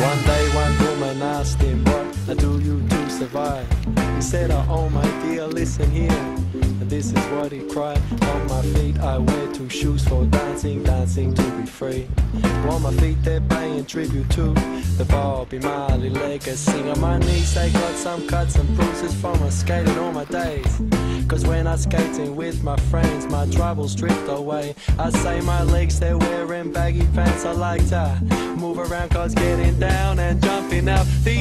One day, one woman asked him, What do you do to survive? He said, oh, oh, my dear, listen here. And this is what he cried. On my feet, I wear two shoes for dancing, dancing to be free. On my feet, they're paying tribute to the Bobby Marley legacy. On my knees, I got some cuts and bruises from a skating all my days. When I'm skating with my friends, my troubles drift away. I say my legs, they're wearing baggy pants. I like to move around cause getting down and jumping out. These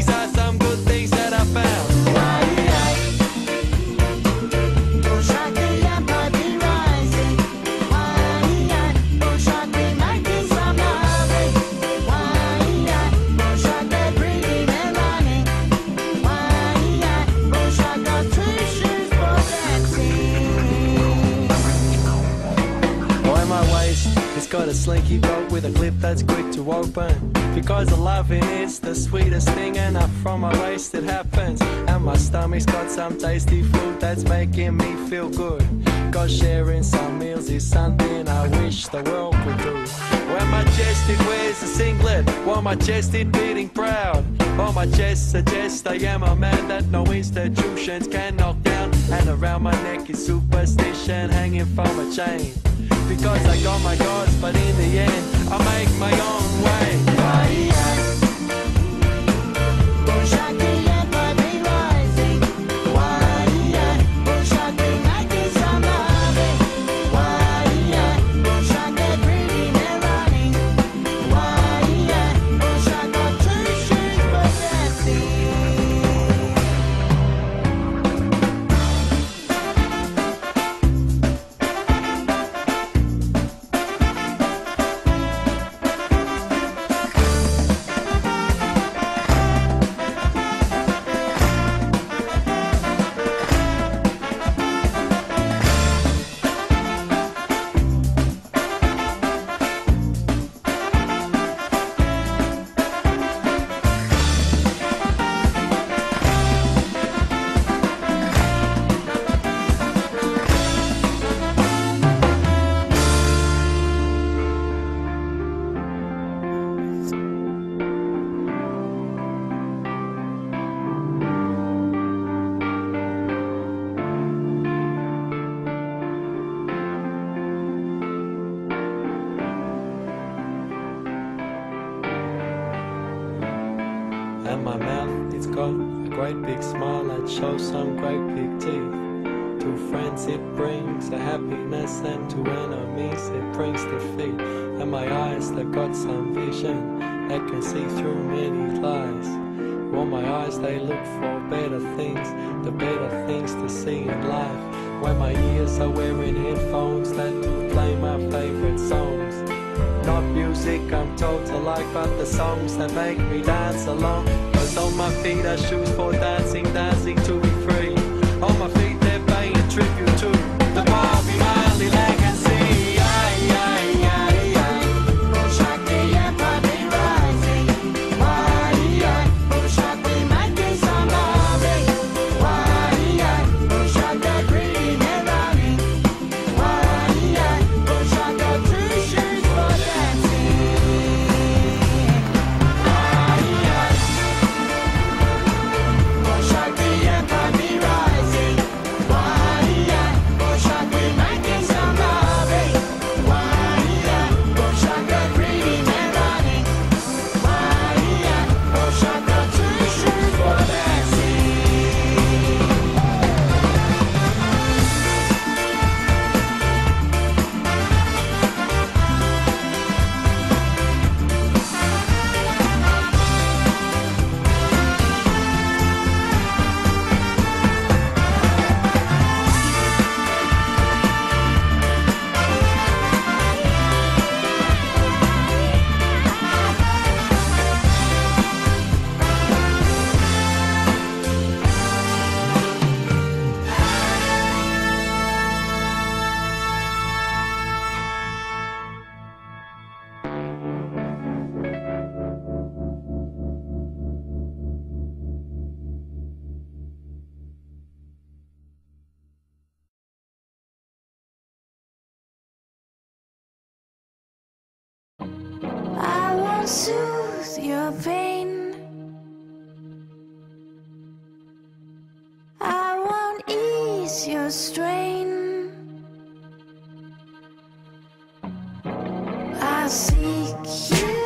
got a slinky bolt with a clip that's quick to open. Because I love it, it's the sweetest thing, and up from my waist it happens. And my stomach's got some tasty food that's making me feel good. Cause sharing some meals is something I wish the world could do. When my chest it wears a singlet, while my chest it beating proud. While my chest suggests I am a man that no institutions can knock down. And around my neck is superstition hanging from a chain. My mouth, it's got a great big smile that shows some great big teeth. To friends it brings a happiness and to enemies it brings defeat. And my eyes, they've got some vision that can see through many lies. Well, my eyes, they look for better things, the better things to see in life. When my ears are wearing headphones that do play my favorite songs. Not music I'm told to like, but the songs that make me dance along. Cause on my feet are shoes for dancing, dancing to soothe your pain. I won't ease your strain. I seek you.